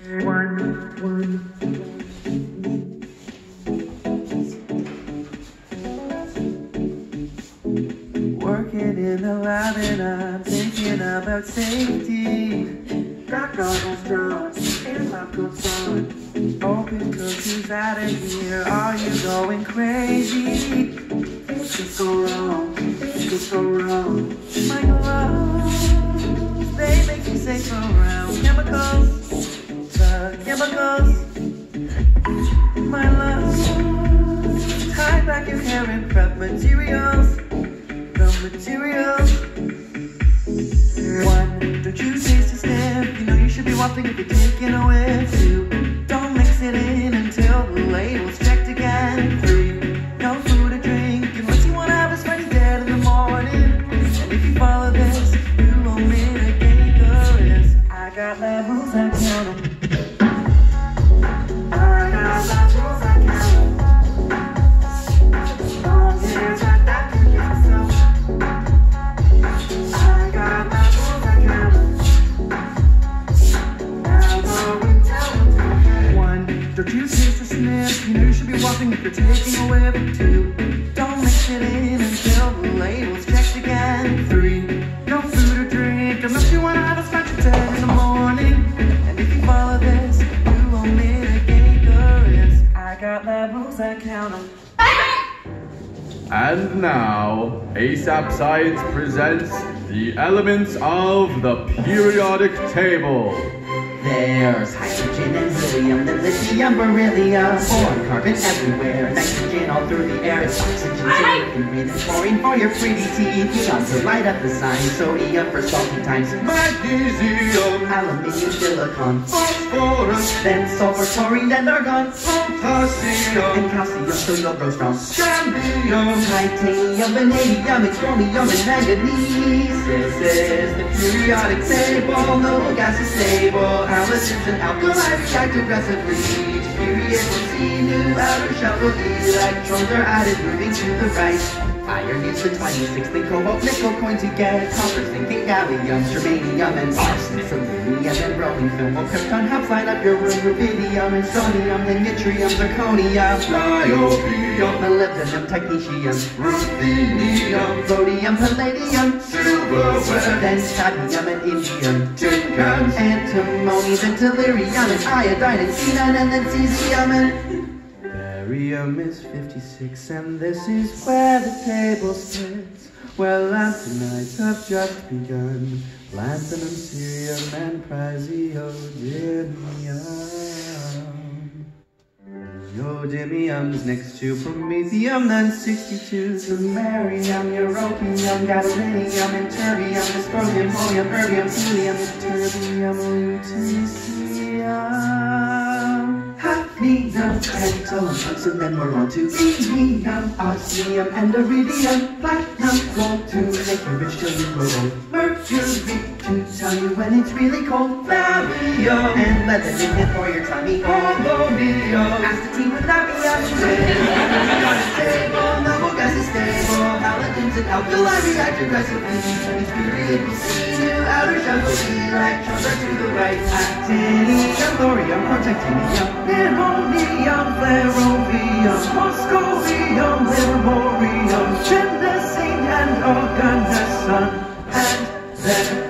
One, one. Working in the lab and I'm thinking about safety. Got goggles drawn and coats on. Open cookies out of here. Are you going crazy? Things could go wrong. Things could go wrong. Know you be wafting if you're taking a whiff. Two, don't mix it in until the label's checked again. Three, no food or drink unless you wanna have a sweaty dead in the morning. And if you follow this, you will mitigate the risk. I got levels, I count Two, don't it in until the label's checked again. No food or drink unless you wanna have a in the morning. And if you follow this, you. I got count. And now, ASAP Science presents the elements of the periodic table. There's hydrogen and helium, then lithium, beryllium, boron, carbon everywhere, nitrogen all through the air, it's oxygen, so you can breathe, and chlorine for your pretty teeth, neon to light up the sign, sodium for salty times, Magnesium, aluminium, silicon, phosphorus, then sulfur, chlorine, then argon, potassium, and calcium, so you'll grow strong. scandium, Titanium, vanadium, and chromium, and manganese. This is the periodic table. No gas is stable. Halogens and alkali react aggressively. Each period will see new outer shell release. Electrons are added, moving to the right. Iron needs the 26, then cobalt, nickel coin to get. Copper, zinc, and gallium, germanium, and arsenic, selenium, and bromine, film, will krypton, helps light up your room, rubidium, and strontium, then yttrium, zirconium, niobium, molybdenum, technetium, ruthenium, rhodium, palladium, silverware, then cadmium and indium, tin antimony, then tellurium, and iodine, and xenon, and then cesium, and Barium is 56, and this is where the table splits. Well, lanthanides have just begun. Lanthanum, cerium, and praseodymium. Neodymium's next to promethium, then 62. Samarium, europium, gadolinium, and terbium, dysprosium, polonium, erbium, helium, ytterbium, lutetium. hafnium, tantalum, tungsten, then we're on to indium, osmium, and iridium, platinum, gold to make you rich till you grow mercury to tell you when it's really cold, barium, and leather in for your tummy, with avium, stable, noble gas is stable, halogens and alkali react aggressively, each period will see new outer shell will be electrons are to the right, actinium, thorium, protactinium, and organum. there.